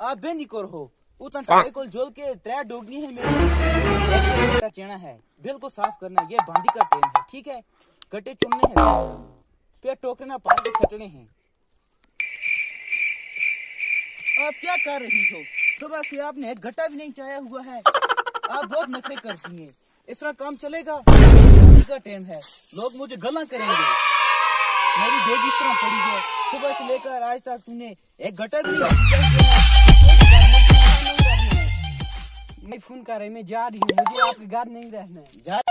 आप बेनी कर हो। उतना सारे को जोल के त्रै डोगनी है मेरी। एक के चेना है। बिल्कुल साफ़ करना ये बांदी का टेम है ठीक है? गट्टे चुनने हैं। पे टोकरे ना पानी के सटने हैं। आप क्या कर रही हो? सुबह से आपने गट्टा भी नहीं चाया हुआ है। आप बहुत नखरे करती हैं। इस तरह काम चलेगा। का टाइम है। लोग मुझे गला करेंगे। मेरी डेग इस तरह पड़ी है। सुबह से लेकर आज तक तूने एक गटर भी मैं फ़ोन कर रही मैं जा रही हूँ मुझे आपके घर नहीं रहना है।